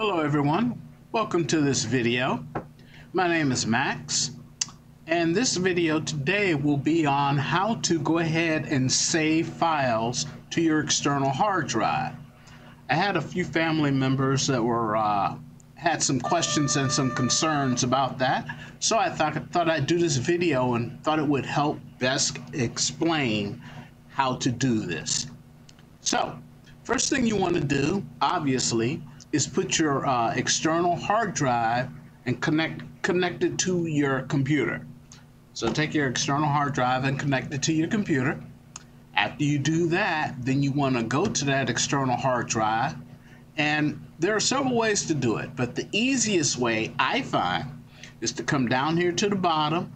Hello everyone, welcome to this video. My name is Max and this video today will be on how to go ahead and save files to your external hard drive. I had a few family members that were uh, had some questions and some concerns about that so I thought, thought I'd do this video and thought it would help best explain how to do this. So first thing you want to do obviously is put your uh, external hard drive and connect connect it to your computer. So take your external hard drive and connect it to your computer. After you do that, then you want to go to that external hard drive. And there are several ways to do it, but the easiest way I find is to come down here to the bottom.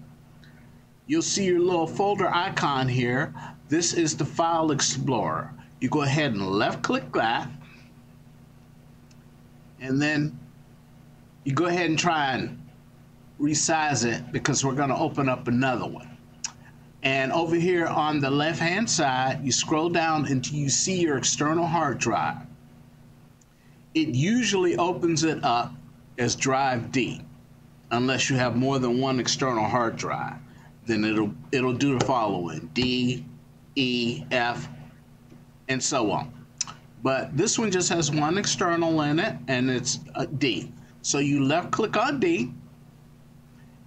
You'll see your little folder icon here. This is the File Explorer. You go ahead and left click that and then you go ahead and try and resize it because we're going to open up another one. And over here on the left hand side, you scroll down until you see your external hard drive. It usually opens it up as drive D, unless you have more than one external hard drive. Then it'll it'll do the following: D, E, F, and so on. But this one just has one external in it and it's a D. So you left click on D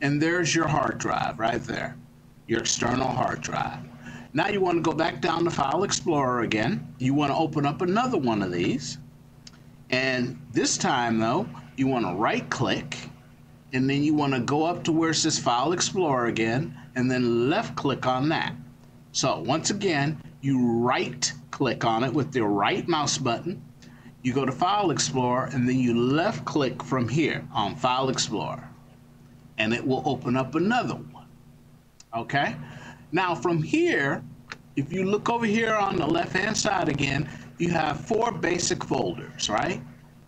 and there's your hard drive right there, your external hard drive. Now you want to go back down to File Explorer again. You want to open up another one of these. And this time though, you want to right click and then you want to go up to where it says File Explorer again and then left click on that. So once again, you right click on it with the right mouse button. You go to File Explorer and then you left click from here on File Explorer and it will open up another one. Okay? Now from here, if you look over here on the left hand side again, you have four basic folders, right?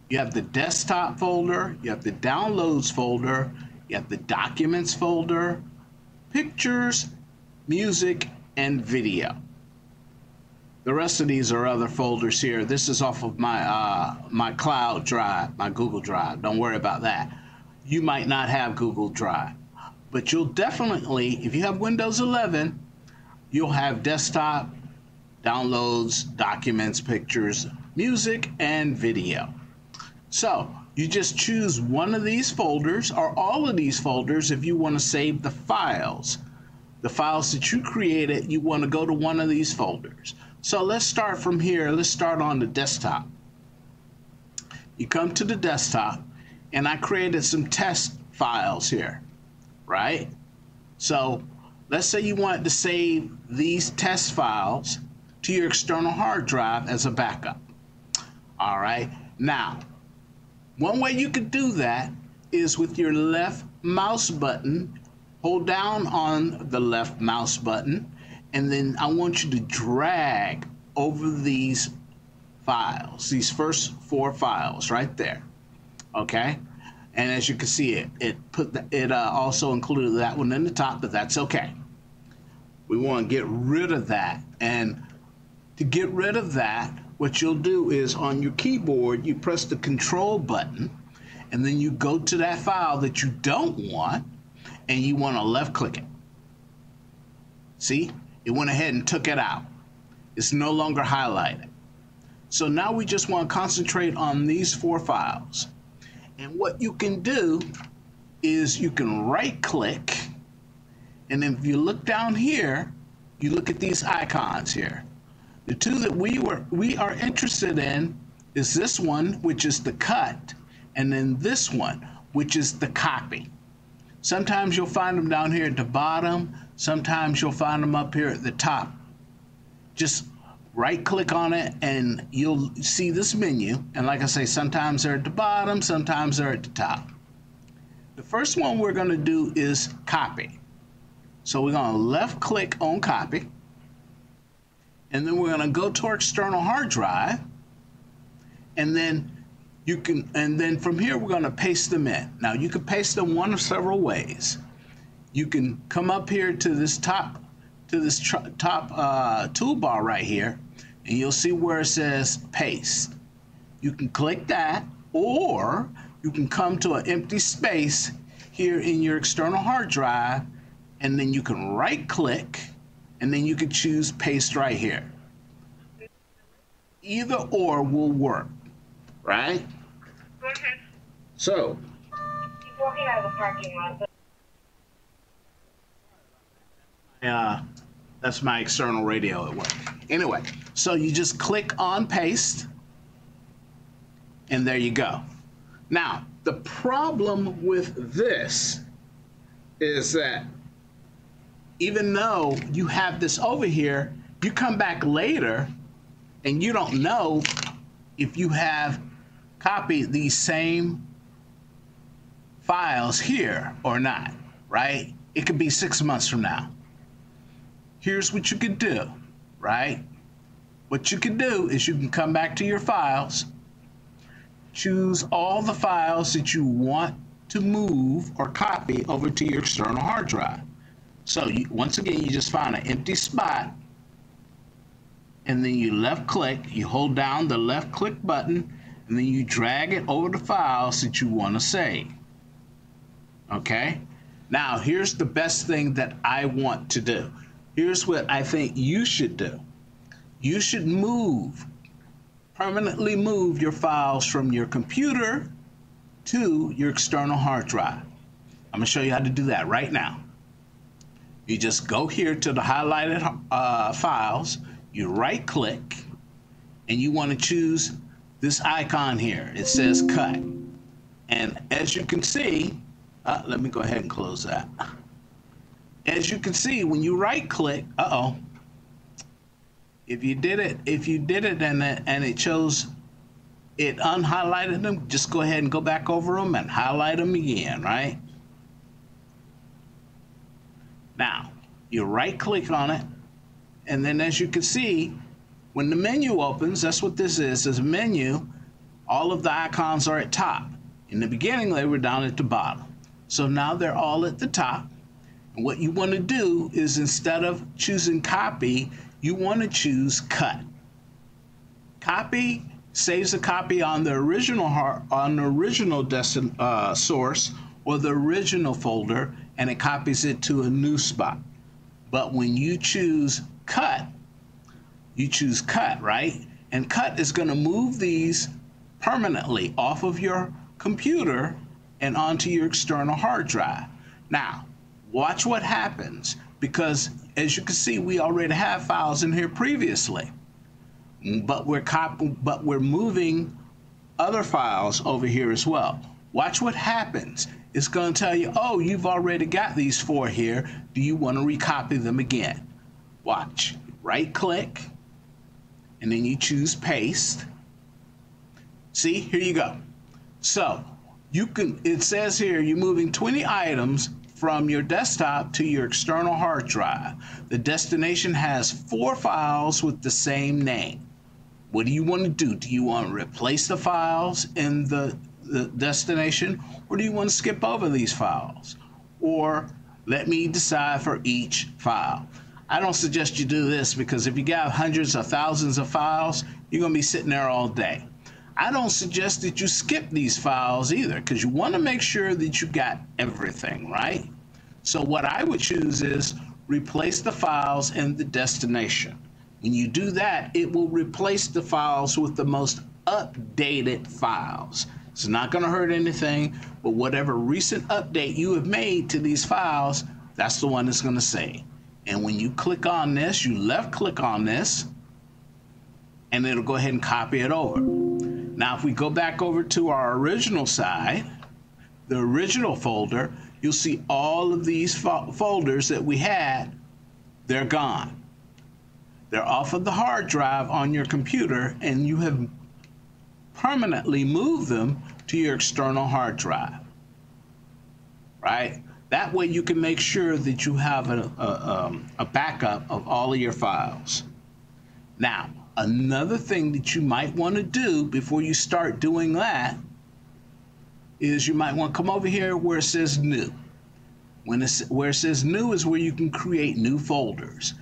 You have the desktop folder, you have the downloads folder, you have the documents folder, pictures, music, and video. The rest of these are other folders here. This is off of my uh, my cloud drive, my Google Drive. Don't worry about that. You might not have Google Drive, but you'll definitely, if you have Windows 11, you'll have desktop, downloads, documents, pictures, music, and video. So you just choose one of these folders or all of these folders if you want to save the files. The files that you created, you want to go to one of these folders. So let's start from here. Let's start on the desktop. You come to the desktop and I created some test files here, right? So let's say you want to save these test files to your external hard drive as a backup. All right. Now, one way you could do that is with your left mouse button, hold down on the left mouse button and then I want you to drag over these files, these first four files right there. Okay. And as you can see, it it put the, it uh, also included that one in the top, but that's okay. We want to get rid of that, and to get rid of that, what you'll do is on your keyboard, you press the Control button, and then you go to that file that you don't want, and you want to left click it. See, it went ahead and took it out. It's no longer highlighted. So now we just want to concentrate on these four files. And what you can do is you can right click and if you look down here, you look at these icons here. The two that we were we are interested in is this one, which is the cut, and then this one, which is the copy. Sometimes you'll find them down here at the bottom. Sometimes you'll find them up here at the top. Just right click on it and you'll see this menu. And like I say, sometimes they're at the bottom, sometimes they're at the top. The first one we're going to do is copy. So we're going to left click on copy. And then we're going to go to our external hard drive. And then you can, and then from here we're going to paste them in. Now you can paste them one of several ways you can come up here to this top to this top uh, toolbar right here and you'll see where it says paste. You can click that or you can come to an empty space here in your external hard drive and then you can right click and then you can choose paste right here. Either or will work, right? Go ahead. So He's walking out of the parking lot. But uh, that's my external radio at work. Anyway, so you just click on paste, and there you go. Now, the problem with this is that even though you have this over here, you come back later and you don't know if you have copied these same files here or not, right? It could be six months from now. Here's what you could do, right? What you can do is you can come back to your files, choose all the files that you want to move or copy over to your external hard drive. So you, once again, you just find an empty spot and then you left click, you hold down the left click button and then you drag it over the files that you want to save. Okay? Now, here's the best thing that I want to do. Here's what I think you should do. You should move, permanently move your files from your computer to your external hard drive. I'm going to show you how to do that right now. You just go here to the highlighted uh, files, you right click, and you want to choose this icon here. It says cut. And as you can see, uh, let me go ahead and close that. As you can see, when you right click, uh-oh, if you did it, if you did it and it, and it chose, it unhighlighted them, just go ahead and go back over them and highlight them again, right? Now, you right click on it, and then as you can see, when the menu opens, that's what this is, is a menu, all of the icons are at top. In the beginning, they were down at the bottom. So now they're all at the top. And what you want to do is instead of choosing copy, you want to choose cut. Copy saves a copy on the original on the original uh, source or the original folder, and it copies it to a new spot. But when you choose cut, you choose cut, right? And cut is going to move these permanently off of your computer and onto your external hard drive. Now, watch what happens because as you can see, we already have files in here previously, but we're but we're moving other files over here as well. Watch what happens. It's going to tell you, oh, you've already got these four here. Do you want to recopy them again? Watch. Right click, and then you choose paste. See, here you go. So you can, it says here, you're moving 20 items from your desktop to your external hard drive. The destination has four files with the same name. What do you want to do? Do you want to replace the files in the, the destination or do you want to skip over these files? Or let me decide for each file. I don't suggest you do this because if you got hundreds or thousands of files, you're going to be sitting there all day. I don't suggest that you skip these files either because you want to make sure that you got everything, right? So what I would choose is replace the files in the destination. When you do that, it will replace the files with the most updated files. It's not going to hurt anything, but whatever recent update you have made to these files, that's the one that's going to save. And when you click on this, you left click on this, and it'll go ahead and copy it over. Now, if we go back over to our original side, the original folder, you'll see all of these fo folders that we had, they're gone. They're off of the hard drive on your computer, and you have permanently moved them to your external hard drive. Right? That way you can make sure that you have a, a, um, a backup of all of your files. Now, Another thing that you might want to do before you start doing that is you might want to come over here where it says new. When it's, where it says new is where you can create new folders,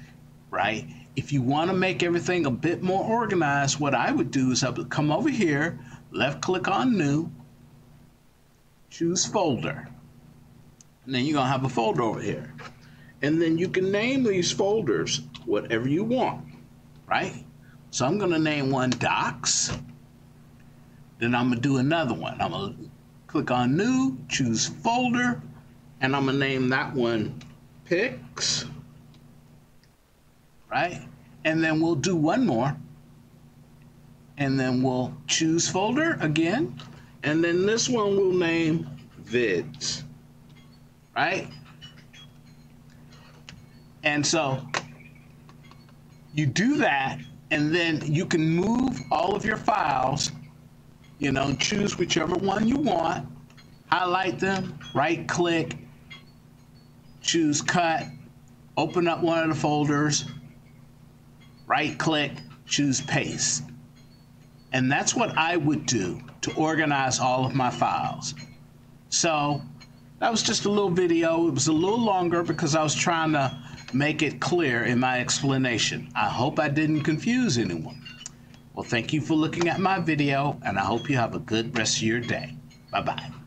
right? If you want to make everything a bit more organized, what I would do is I would come over here, left click on new, choose folder. And then you're gonna have a folder over here. And then you can name these folders whatever you want, right? So I'm gonna name one docs. Then I'm gonna do another one. I'm gonna click on new, choose folder, and I'm gonna name that one pics, right? And then we'll do one more. And then we'll choose folder again. And then this one we'll name vids, right? And so you do that, and then you can move all of your files, you know, choose whichever one you want, highlight them, right click, choose cut, open up one of the folders, right click, choose paste. And that's what I would do to organize all of my files. So that was just a little video. It was a little longer because I was trying to make it clear in my explanation. I hope I didn't confuse anyone. Well, thank you for looking at my video, and I hope you have a good rest of your day. Bye-bye.